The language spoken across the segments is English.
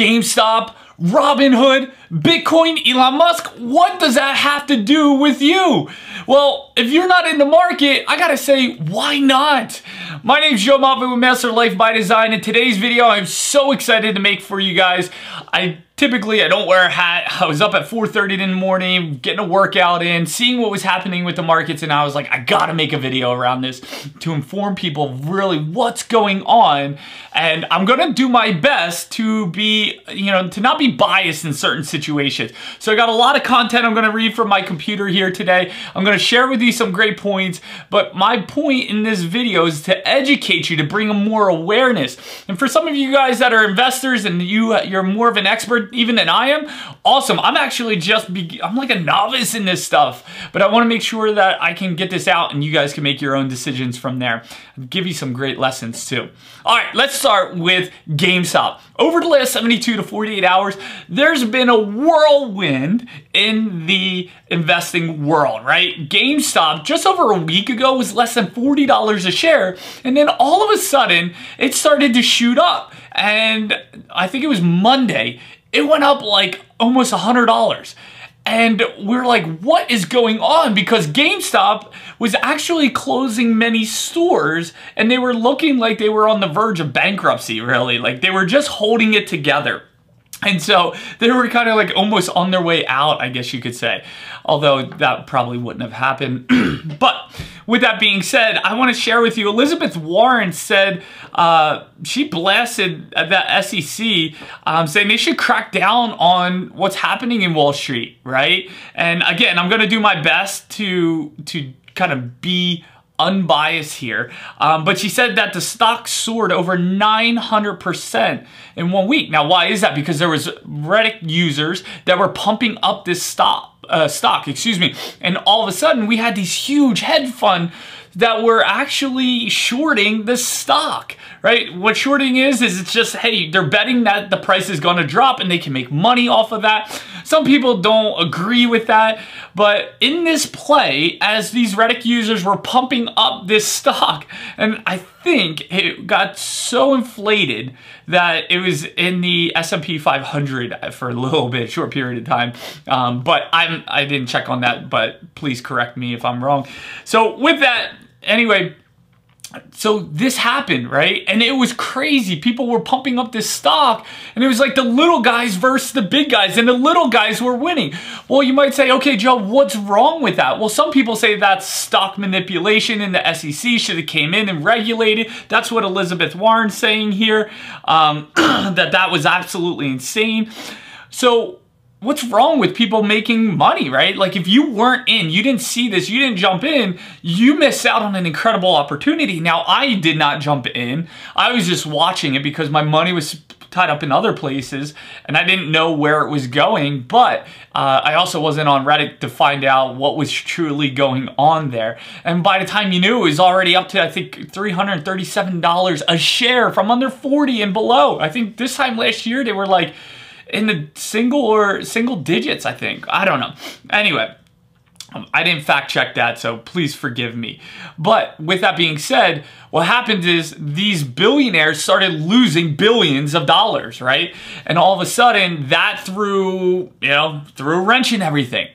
GameStop, Robinhood, Bitcoin, Elon Musk, what does that have to do with you? Well, if you're not in the market, I gotta say, why not? My name's Joe Moffett with Master Life by Design, and today's video I'm so excited to make for you guys. I Typically, I don't wear a hat. I was up at 4.30 in the morning, getting a workout in, seeing what was happening with the markets, and I was like, I gotta make a video around this to inform people really what's going on. And I'm gonna do my best to be, you know, to not be biased in certain situations. So I got a lot of content I'm gonna read from my computer here today. I'm gonna share with you some great points, but my point in this video is to educate you, to bring more awareness. And for some of you guys that are investors and you, you're more of an expert even than I am, awesome. I'm actually just, be I'm like a novice in this stuff, but I wanna make sure that I can get this out and you guys can make your own decisions from there. I'll give you some great lessons too. All right, let's start with GameStop. Over the last 72 to 48 hours, there's been a whirlwind in the investing world, right? GameStop just over a week ago was less than $40 a share, and then all of a sudden, it started to shoot up. And I think it was Monday, it went up like almost $100. And we're like, what is going on? Because GameStop was actually closing many stores and they were looking like they were on the verge of bankruptcy, really. Like they were just holding it together. And so they were kind of like almost on their way out, I guess you could say. Although that probably wouldn't have happened. but with that being said, I want to share with you, Elizabeth Warren said uh, she blasted the SEC um, saying they should crack down on what's happening in Wall Street, right? And again, I'm going to do my best to, to kind of be unbiased here. Um, but she said that the stock soared over 900% in one week. Now, why is that? Because there was Reddit users that were pumping up this stock, uh, stock, excuse me. And all of a sudden, we had these huge hedge fund that we're actually shorting the stock, right? What shorting is, is it's just, hey, they're betting that the price is gonna drop and they can make money off of that. Some people don't agree with that, but in this play, as these Reddit users were pumping up this stock, and I think it got so inflated that it was in the S&P 500 for a little bit, short period of time. Um, but I'm, I didn't check on that, but please correct me if I'm wrong. So with that, anyway, so this happened, right? And it was crazy. People were pumping up this stock and it was like the little guys versus the big guys and the little guys were winning. Well, you might say, okay, Joe, what's wrong with that? Well, some people say that's stock manipulation and the SEC should have came in and regulated. That's what Elizabeth Warren's saying here, um, that that was absolutely insane. So what's wrong with people making money, right? Like if you weren't in, you didn't see this, you didn't jump in, you missed out on an incredible opportunity. Now I did not jump in. I was just watching it because my money was tied up in other places and I didn't know where it was going, but uh, I also wasn't on Reddit to find out what was truly going on there. And by the time you knew, it was already up to, I think, $337 a share from under 40 and below. I think this time last year, they were like, in the single or single digits, I think. I don't know. Anyway, um, I didn't fact check that, so please forgive me. But with that being said, what happened is these billionaires started losing billions of dollars, right? And all of a sudden, that threw, you know, threw a wrench in everything.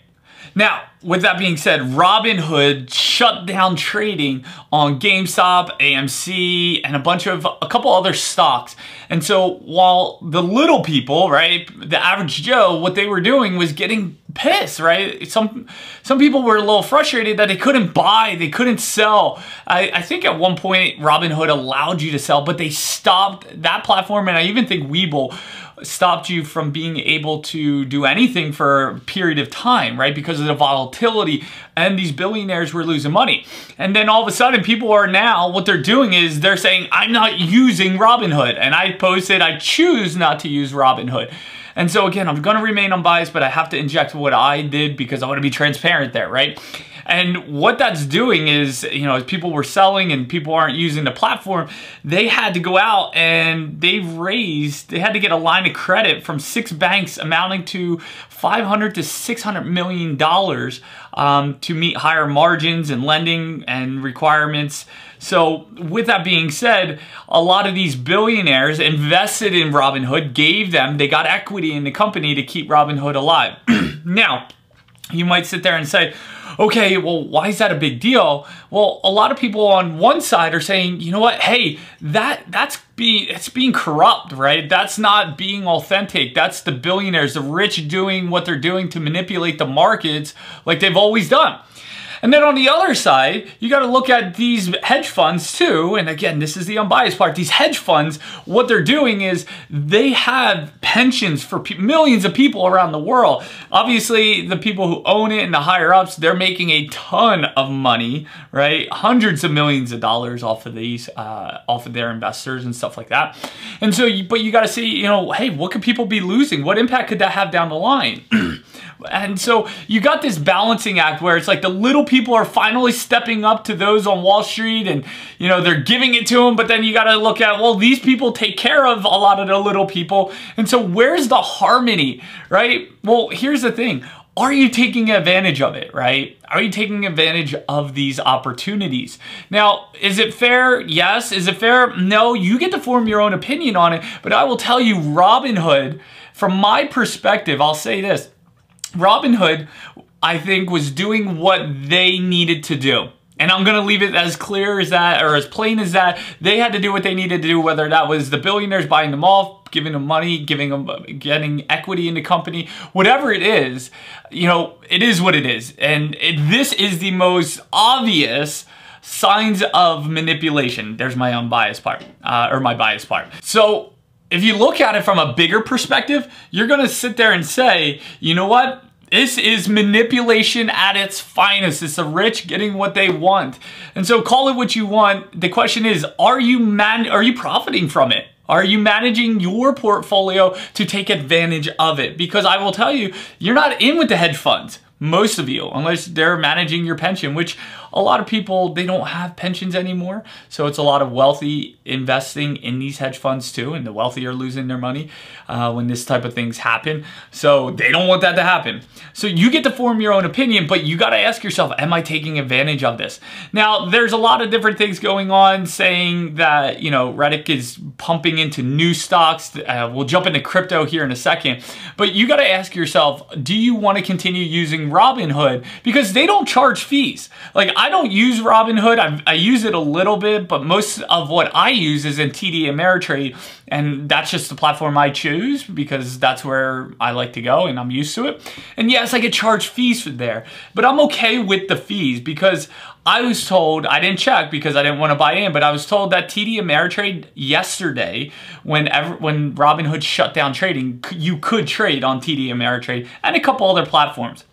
Now, with that being said, Robinhood shut down trading on GameStop, AMC, and a bunch of, a couple other stocks. And so while the little people, right, the average Joe, what they were doing was getting pissed, right? Some some people were a little frustrated that they couldn't buy, they couldn't sell. I, I think at one point Robinhood allowed you to sell, but they stopped that platform, and I even think Webull stopped you from being able to do anything for a period of time, right? Because of the volatility and these billionaires were losing money. And then all of a sudden people are now, what they're doing is they're saying, I'm not using Robinhood. And I posted, I choose not to use Robinhood. And so again, I'm gonna remain unbiased, but I have to inject what I did because I wanna be transparent there, right? And what that's doing is, you know, as people were selling and people aren't using the platform, they had to go out and they've raised, they had to get a line of credit from six banks amounting to 500 to 600 million dollars um, to meet higher margins and lending and requirements. So with that being said, a lot of these billionaires invested in Robinhood, gave them, they got equity in the company to keep Robinhood alive. now, you might sit there and say, okay, well, why is that a big deal? Well, a lot of people on one side are saying, you know what, hey, that that's being it's being corrupt, right? That's not being authentic. That's the billionaires, the rich doing what they're doing to manipulate the markets like they've always done. And then on the other side, you got to look at these hedge funds too. And again, this is the unbiased part. These hedge funds, what they're doing is they have pensions for millions of people around the world. Obviously, the people who own it and the higher ups, they're making a ton of money, right? Hundreds of millions of dollars off of these, uh, off of their investors and stuff like that. And so, you, but you got to see, you know, hey, what could people be losing? What impact could that have down the line? And so you got this balancing act where it's like the little people are finally stepping up to those on Wall Street and, you know, they're giving it to them. But then you got to look at, well, these people take care of a lot of the little people. And so where's the harmony, right? Well, here's the thing. Are you taking advantage of it, right? Are you taking advantage of these opportunities? Now, is it fair? Yes. Is it fair? No. You get to form your own opinion on it. But I will tell you, Robinhood, from my perspective, I'll say this Robinhood, I think, was doing what they needed to do. And I'm going to leave it as clear as that, or as plain as that. They had to do what they needed to do, whether that was the billionaires buying them off, giving them money, giving them, getting equity in the company, whatever it is, you know, it is what it is. And it, this is the most obvious signs of manipulation. There's my unbiased part, uh, or my biased part. So if you look at it from a bigger perspective, you're going to sit there and say, you know what? This is manipulation at its finest. It's the rich getting what they want. And so call it what you want. The question is, are you man are you profiting from it? Are you managing your portfolio to take advantage of it? Because I will tell you, you're not in with the hedge funds most of you, unless they're managing your pension, which a lot of people, they don't have pensions anymore. So it's a lot of wealthy investing in these hedge funds too, and the wealthy are losing their money uh, when this type of things happen. So they don't want that to happen. So you get to form your own opinion, but you got to ask yourself, am I taking advantage of this? Now, there's a lot of different things going on saying that, you know, Reddit is pumping into new stocks. Uh, we'll jump into crypto here in a second, but you got to ask yourself, do you want to continue using Robinhood? Because they don't charge fees. Like I don't use Robinhood. I, I use it a little bit, but most of what I use is in TD Ameritrade. And that's just the platform I choose because that's where I like to go and I'm used to it. And yes, I get charged fees for there, but I'm okay with the fees because I was told, I didn't check because I didn't want to buy in, but I was told that TD Ameritrade yesterday, when, ever, when Robinhood shut down trading, you could trade on TD Ameritrade and a couple other platforms.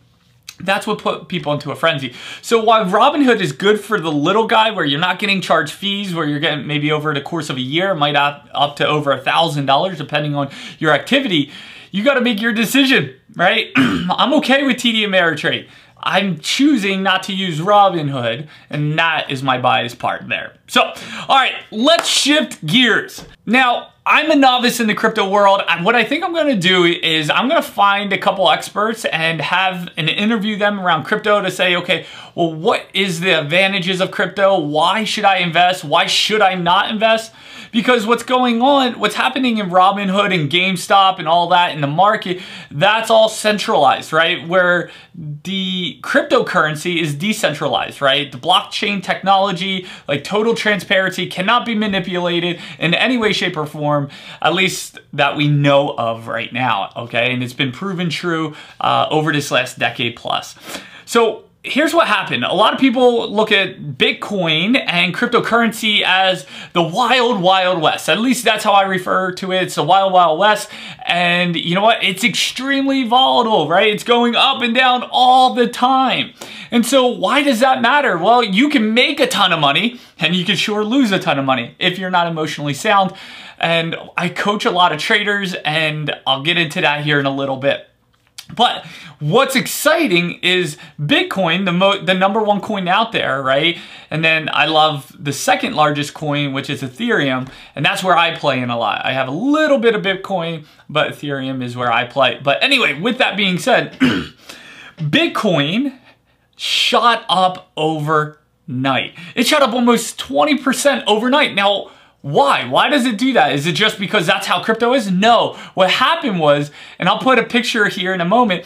That's what put people into a frenzy. So while Robinhood is good for the little guy where you're not getting charged fees, where you're getting maybe over the course of a year, might up, up to over a $1,000 depending on your activity, you got to make your decision, right? I'm okay with TD Ameritrade. I'm choosing not to use Robinhood, and that is my bias part there. So, all right, let's shift gears. Now, I'm a novice in the crypto world. And what I think I'm gonna do is I'm gonna find a couple experts and have an interview them around crypto to say, okay, well, what is the advantages of crypto? Why should I invest? Why should I not invest? Because what's going on, what's happening in Robinhood and GameStop and all that in the market, that's all centralized, right? Where the cryptocurrency is decentralized, right? The blockchain technology, like total transparency, cannot be manipulated in any way, shape, or form, at least that we know of right now, okay? And it's been proven true uh, over this last decade plus. So here's what happened. A lot of people look at Bitcoin and cryptocurrency as the wild, wild west. At least that's how I refer to it. It's the wild, wild west. And you know what? It's extremely volatile, right? It's going up and down all the time. And so why does that matter? Well, you can make a ton of money and you can sure lose a ton of money if you're not emotionally sound. And I coach a lot of traders and I'll get into that here in a little bit. But what's exciting is Bitcoin, the mo- the number one coin out there, right? And then I love the second largest coin, which is Ethereum, and that's where I play in a lot. I have a little bit of Bitcoin, but Ethereum is where I play. But anyway, with that being said, Bitcoin shot up overnight. It shot up almost 20% overnight. Now, why? Why does it do that? Is it just because that's how crypto is? No. What happened was, and I'll put a picture here in a moment,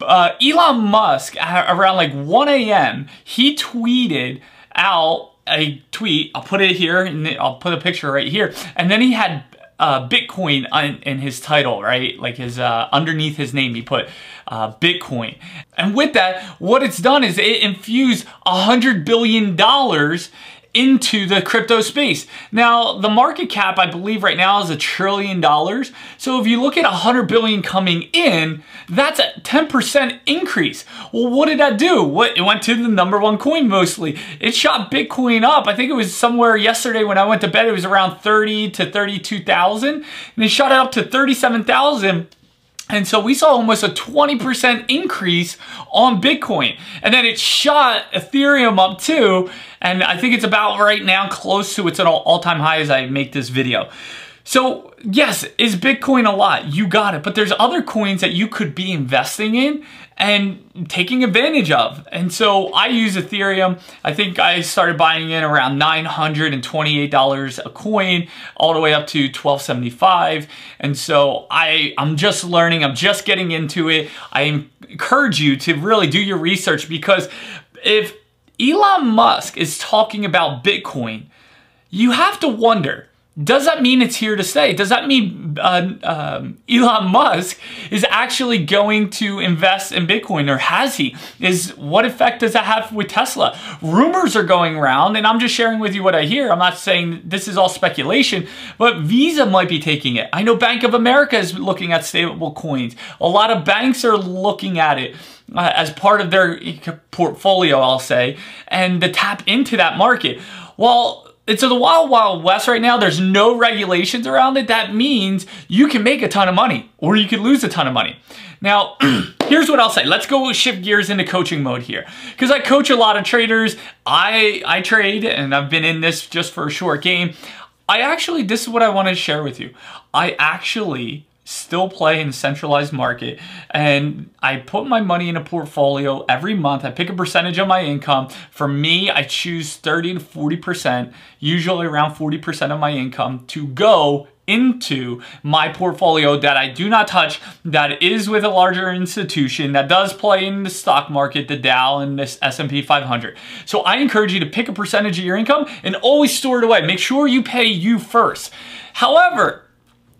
uh, Elon Musk, around like 1 a.m., he tweeted out a tweet. I'll put it here, and I'll put a picture right here. And then he had uh, Bitcoin in his title, right? Like his uh, underneath his name, he put uh, Bitcoin. And with that, what it's done is it infused a hundred billion dollars into the crypto space. Now, the market cap, I believe right now is a trillion dollars. So if you look at 100 billion coming in, that's a 10% increase. Well, what did that do? What It went to the number one coin mostly. It shot Bitcoin up. I think it was somewhere yesterday when I went to bed, it was around 30 to 32,000. And it shot it up to 37,000 and so we saw almost a 20% increase on Bitcoin. And then it shot Ethereum up too. And I think it's about right now close to its all-time high as I make this video. So yes, is Bitcoin a lot? You got it. But there's other coins that you could be investing in and taking advantage of. And so I use Ethereum. I think I started buying in around $928 a coin all the way up to 1275. And so I, I'm just learning, I'm just getting into it. I encourage you to really do your research because if Elon Musk is talking about Bitcoin, you have to wonder, does that mean it's here to stay? Does that mean uh, um, Elon Musk is actually going to invest in Bitcoin or has he? Is What effect does that have with Tesla? Rumors are going around and I'm just sharing with you what I hear. I'm not saying this is all speculation, but Visa might be taking it. I know Bank of America is looking at stable coins. A lot of banks are looking at it. Uh, as part of their portfolio, I'll say, and to tap into that market. Well, it's the wild, wild west right now. There's no regulations around it. That means you can make a ton of money or you can lose a ton of money. Now, here's what I'll say. Let's go shift gears into coaching mode here. Because I coach a lot of traders. I, I trade and I've been in this just for a short game. I actually, this is what I want to share with you. I actually still play in centralized market and I put my money in a portfolio every month. I pick a percentage of my income. For me, I choose 30 to 40%, usually around 40% of my income to go into my portfolio that I do not touch, that is with a larger institution, that does play in the stock market, the Dow and this S&P 500. So I encourage you to pick a percentage of your income and always store it away. Make sure you pay you first. However,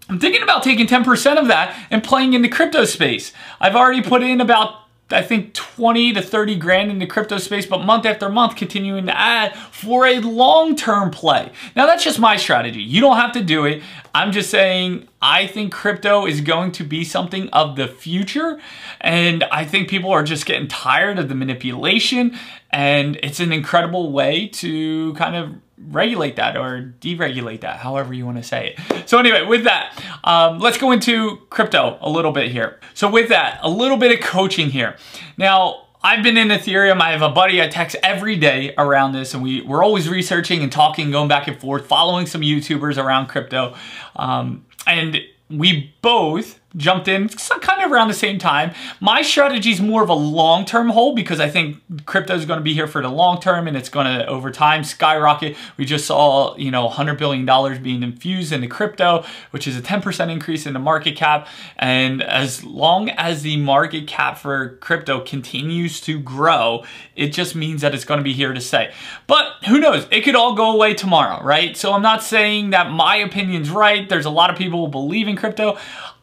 I'm thinking about taking 10% of that and playing in the crypto space. I've already put in about I think 20 to 30 grand in the crypto space, but month after month continuing to add for a long-term play. Now that's just my strategy. You don't have to do it. I'm just saying I think crypto is going to be something of the future and I think people are just getting tired of the manipulation and it's an incredible way to kind of regulate that or deregulate that, however you want to say it. So anyway, with that, um, let's go into crypto a little bit here. So with that, a little bit of coaching here. Now, I've been in Ethereum. I have a buddy I text every day around this, and we, we're always researching and talking, going back and forth, following some YouTubers around crypto. Um, and we both jumped in kind of around the same time. My strategy is more of a long-term hold because I think crypto is going to be here for the long term and it's going to over time skyrocket. We just saw, you know, $100 billion being infused into crypto, which is a 10% increase in the market cap. And as long as the market cap for crypto continues to grow, it just means that it's going to be here to stay. But who knows? It could all go away tomorrow, right? So I'm not saying that my opinion's right. There's a lot of people who believe in crypto.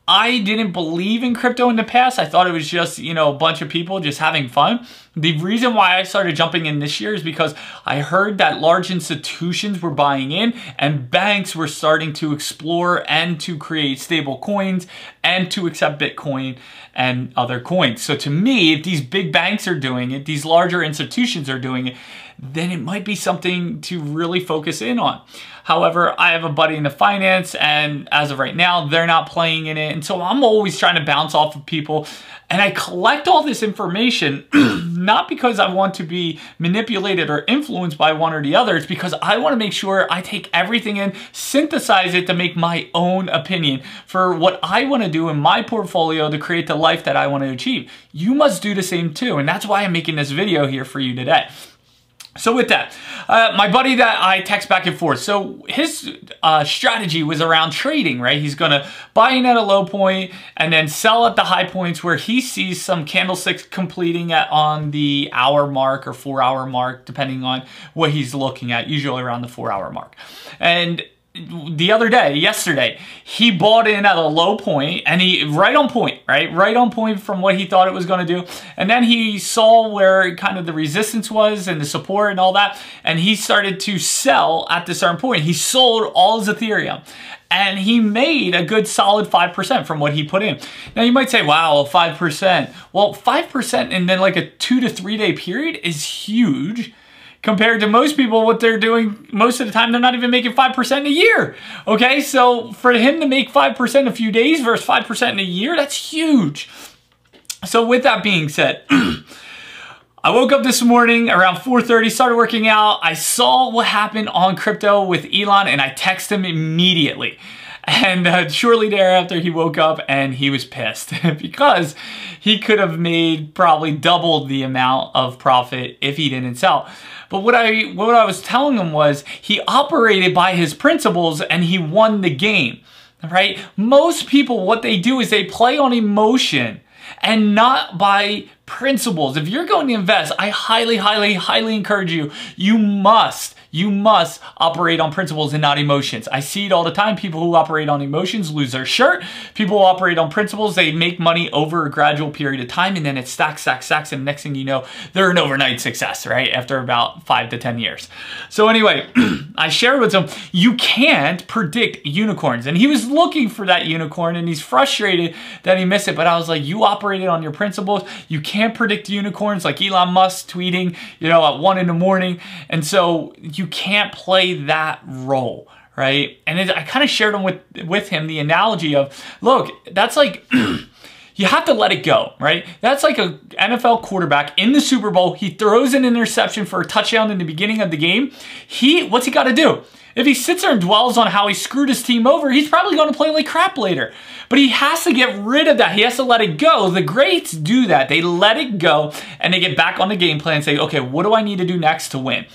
I didn't believe in crypto in the past. I thought it was just, you know, a bunch of people just having fun. The reason why I started jumping in this year is because I heard that large institutions were buying in and banks were starting to explore and to create stable coins and to accept Bitcoin and other coins. So to me, if these big banks are doing it, these larger institutions are doing it, then it might be something to really focus in on. However, I have a buddy in the finance and as of right now, they're not playing in it. And so I'm always trying to bounce off of people and I collect all this information not because I want to be manipulated or influenced by one or the other. It's because I want to make sure I take everything in, synthesize it to make my own opinion for what I want to do in my portfolio to create the life that I want to achieve. You must do the same too. And that's why I'm making this video here for you today. So with that, uh, my buddy that I text back and forth, so his uh, strategy was around trading, right? He's gonna buy in at a low point and then sell at the high points where he sees some candlesticks completing at on the hour mark or four hour mark, depending on what he's looking at, usually around the four hour mark. And the other day, yesterday, he bought in at a low point and he right on point, right? Right on point from what he thought it was going to do. And then he saw where kind of the resistance was and the support and all that. And he started to sell at this certain point. He sold all his Ethereum and he made a good solid 5% from what he put in. Now you might say, wow, 5%. Well, 5% in then like a two to three day period is huge compared to most people, what they're doing most of the time, they're not even making 5% a year. Okay, so for him to make 5% a few days versus 5% in a year, that's huge. So with that being said, I woke up this morning around 4.30, started working out. I saw what happened on crypto with Elon and I texted him immediately. And uh, shortly thereafter, he woke up and he was pissed because he could have made probably double the amount of profit if he didn't sell. But what I what I was telling him was he operated by his principles and he won the game. Right? Most people what they do is they play on emotion and not by principles. If you're going to invest, I highly, highly, highly encourage you, you must you must operate on principles and not emotions. I see it all the time. People who operate on emotions lose their shirt. People who operate on principles, they make money over a gradual period of time and then it stacks, stacks, stacks. And next thing you know, they're an overnight success, right? After about five to 10 years. So anyway, I shared with him, you can't predict unicorns. And he was looking for that unicorn and he's frustrated that he missed it. But I was like, you operated on your principles. You can't predict unicorns like Elon Musk tweeting, you know, at one in the morning. And so you can't play that role right? And it, I kind of shared with with him the analogy of, look, that's like you have to let it go, right? That's like a NFL quarterback in the Super Bowl. He throws an interception for a touchdown in the beginning of the game. He what's he got to do? If he sits there and dwells on how he screwed his team over, he's probably going to play like crap later. But he has to get rid of that. He has to let it go. The greats do that. They let it go and they get back on the game plan and say, okay, what do I need to do next to win?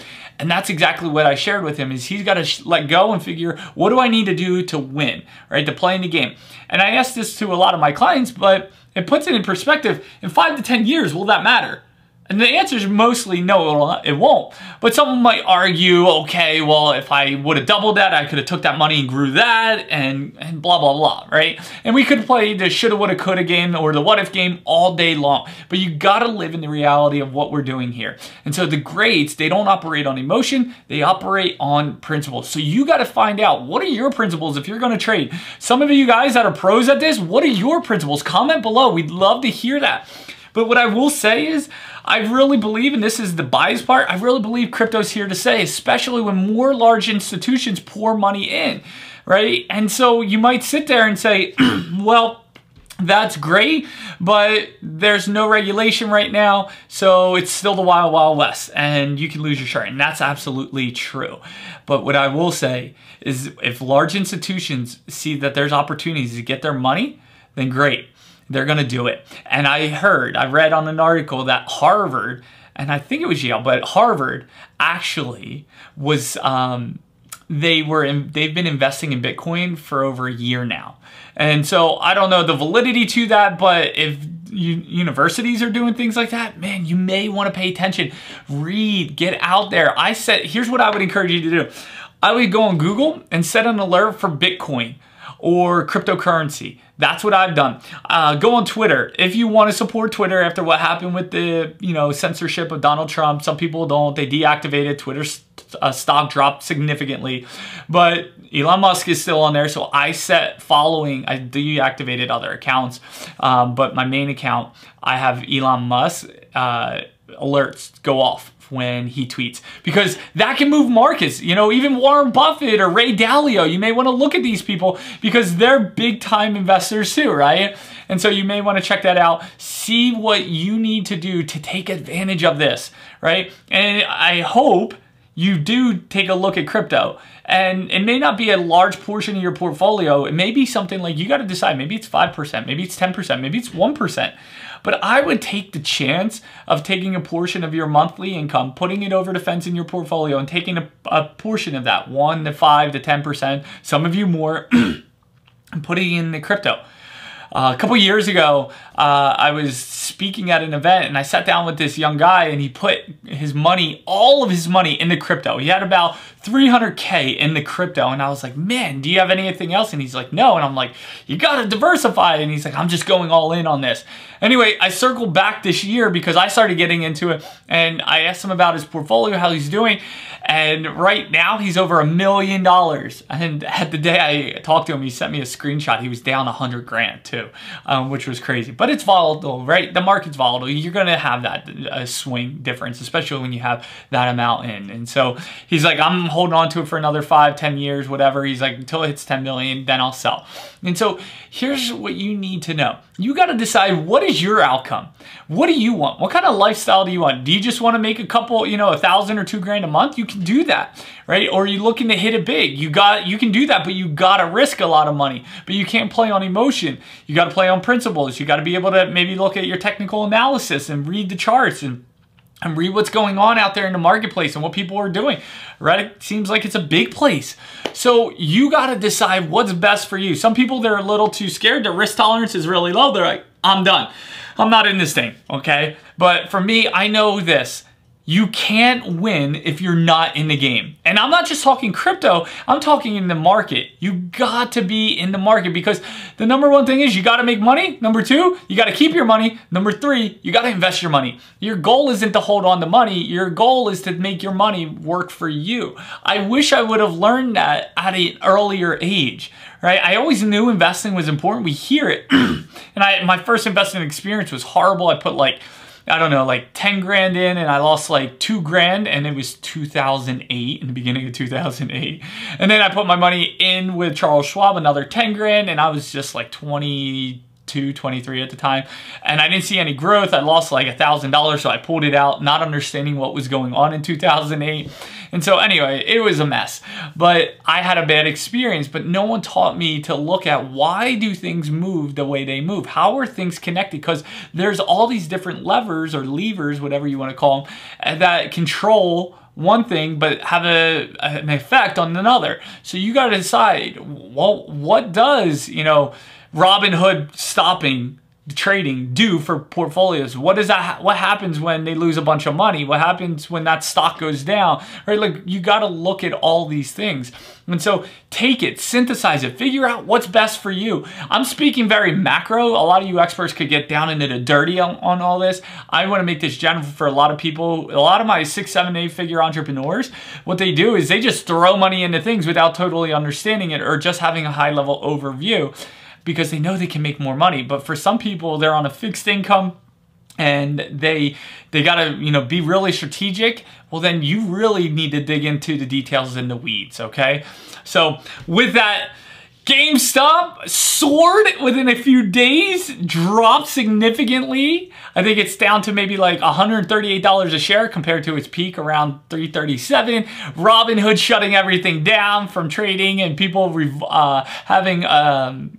And that's exactly what I shared with him is he's got to let go and figure, what do I need to do to win, right? To play in the game. And I asked this to a lot of my clients, but it puts it in perspective. In five to 10 years, will that matter? And the answer is mostly no, it won't. But someone might argue, okay, well, if I would have doubled that, I could have took that money and grew that, and, and blah, blah, blah, right? And we could play the shoulda, woulda, coulda game or the what if game all day long. But you gotta live in the reality of what we're doing here. And so the greats, they don't operate on emotion, they operate on principles. So you gotta find out, what are your principles if you're gonna trade? Some of you guys that are pros at this, what are your principles? Comment below, we'd love to hear that. But what I will say is, I really believe, and this is the bias part, I really believe crypto's here to stay, especially when more large institutions pour money in, right? And so you might sit there and say, well, that's great, but there's no regulation right now, so it's still the wild, wild west, and you can lose your shirt, and that's absolutely true. But what I will say is if large institutions see that there's opportunities to get their money, then great they're going to do it. And I heard, I read on an article that Harvard, and I think it was Yale, but Harvard actually was, um, they were, in, they've been investing in Bitcoin for over a year now. And so I don't know the validity to that, but if universities are doing things like that, man, you may want to pay attention. Read, get out there. I said, here's what I would encourage you to do. I would go on Google and set an alert for Bitcoin or cryptocurrency. That's what I've done. Uh, go on Twitter. If you want to support Twitter after what happened with the, you know, censorship of Donald Trump, some people don't. They deactivated Twitter. uh, stock dropped significantly, but Elon Musk is still on there. So I set following, I deactivated other accounts, um, but my main account, I have Elon Musk uh, alerts go off when he tweets because that can move markets. You know, even Warren Buffett or Ray Dalio, you may want to look at these people because they're big time investors too, right? And so you may want to check that out. See what you need to do to take advantage of this, right? And I hope you do take a look at crypto. And it may not be a large portion of your portfolio. It may be something like you got to decide maybe it's 5%, maybe it's 10%, maybe it's 1%. But I would take the chance of taking a portion of your monthly income, putting it over the fence in your portfolio, and taking a, a portion of that, 1 to 5 to 10%, some of you more, and putting in the crypto. Uh, a couple years ago, uh, I was speaking at an event and I sat down with this young guy and he put his money, all of his money into crypto. He had about 300K in the crypto. And I was like, man, do you have anything else? And he's like, no. And I'm like, you got to diversify. And he's like, I'm just going all in on this. Anyway, I circled back this year because I started getting into it and I asked him about his portfolio, how he's doing. And right now he's over a million dollars. And at the day I talked to him, he sent me a screenshot. He was down a hundred grand too, um, which was crazy. But it's volatile, right? The market's volatile. You're going to have that uh, swing difference, especially when you have that amount in. And so he's like, I'm holding on to it for another five, ten years, whatever. He's like, until it hits 10 million, then I'll sell. And so here's what you need to know. You got to decide what is your outcome? What do you want? What kind of lifestyle do you want? Do you just want to make a couple, you know, a thousand or two grand a month? You can do that, right? Or are you looking to hit it big? You got, you can do that, but you got to risk a lot of money, but you can't play on emotion. You got to play on principles. You got to be able to maybe look at your technical analysis and read the charts and and read what's going on out there in the marketplace and what people are doing. Reddit seems like it's a big place. So you got to decide what's best for you. Some people, they're a little too scared. Their risk tolerance is really low. They're like, I'm done. I'm not in this thing, okay? But for me, I know this. You can't win if you're not in the game. And I'm not just talking crypto, I'm talking in the market. You got to be in the market because the number one thing is you got to make money. Number two, you got to keep your money. Number three, you got to invest your money. Your goal isn't to hold on to money. Your goal is to make your money work for you. I wish I would have learned that at an earlier age, right? I always knew investing was important. We hear it. and I, my first investing experience was horrible. I put like I don't know, like 10 grand in and I lost like two grand and it was 2008 in the beginning of 2008. And then I put my money in with Charles Schwab, another 10 grand and I was just like 20, 22, 23 at the time. And I didn't see any growth. I lost like a $1,000, so I pulled it out, not understanding what was going on in 2008. And so anyway, it was a mess. But I had a bad experience, but no one taught me to look at why do things move the way they move? How are things connected? Because there's all these different levers or levers, whatever you want to call them, that control one thing but have a, an effect on another. So you got to decide, well, what does, you know, Robinhood stopping trading do for portfolios? What does that? What happens when they lose a bunch of money? What happens when that stock goes down? Right? Like you got to look at all these things. And so take it, synthesize it, figure out what's best for you. I'm speaking very macro. A lot of you experts could get down into the dirty on, on all this. I want to make this general for a lot of people. A lot of my six, seven, eight figure entrepreneurs, what they do is they just throw money into things without totally understanding it or just having a high level overview because they know they can make more money. But for some people, they're on a fixed income and they they got to you know be really strategic well then you really need to dig into the details in the weeds okay so with that GameStop soared within a few days, dropped significantly. I think it's down to maybe like $138 a share compared to its peak around 337. Robinhood shutting everything down from trading and people uh, having um,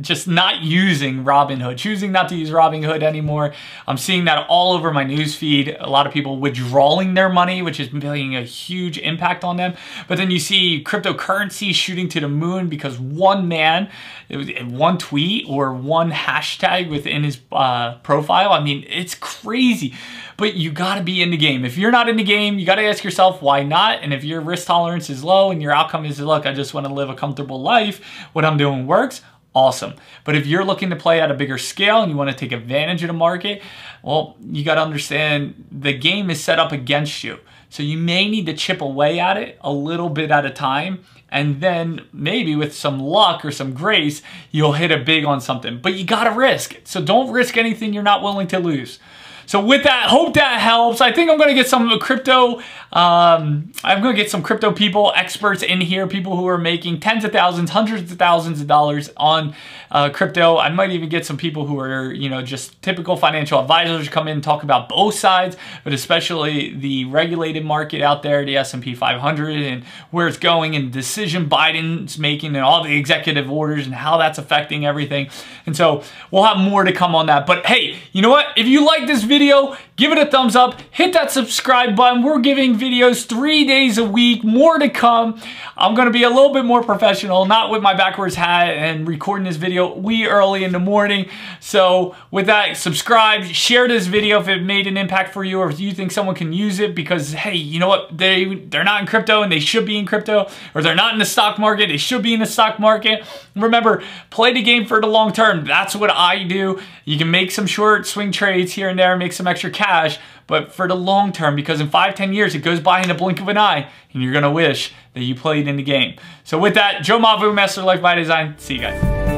just not using Robinhood, choosing not to use Robinhood anymore. I'm seeing that all over my news feed. A lot of people withdrawing their money, which is having a huge impact on them. But then you see cryptocurrency shooting to the moon because one man, one tweet or one hashtag within his uh, profile. I mean, it's crazy, but you gotta be in the game. If you're not in the game, you gotta ask yourself, why not? And if your risk tolerance is low and your outcome is, look, I just wanna live a comfortable life, what I'm doing works, awesome. But if you're looking to play at a bigger scale and you want to take advantage of the market, well, you got to understand the game is set up against you. So you may need to chip away at it a little bit at a time and then maybe with some luck or some grace, you'll hit a big on something. But you gotta risk. So don't risk anything you're not willing to lose. So with that, hope that helps. I think I'm to get some of the crypto, um, I'm to get some crypto people, experts in here, people who are making tens of thousands, hundreds of thousands of dollars on uh, crypto. I might even get some people who are, you know, just typical financial advisors come in and talk about both sides, but especially the regulated market out there, the S&P 500 and where it's going and decision Biden's making and all the executive orders and how that's affecting everything. And so we'll have more to come on that. But hey, you know what? If you like this video, give it a thumbs up, hit that subscribe button. We're giving videos three days a week, more to come. I'm gonna be a little bit more professional, not with my backwards hat and recording this video wee early in the morning. So with that, subscribe, share this video if it made an impact for you or if you think someone can use it because, hey, you know what? They, they're not in crypto and they should be in crypto or they're not in the stock market, they should be in the stock market. Remember, play the game for the long term. That's what I do. You can make some short swing trades here and there, make some extra cash, but for the long term, because in five, ten years, it goes by in a blink of an eye, and you're gonna wish that you played in the game. So with that, Joe Mavu, Master Life by Design. See you guys.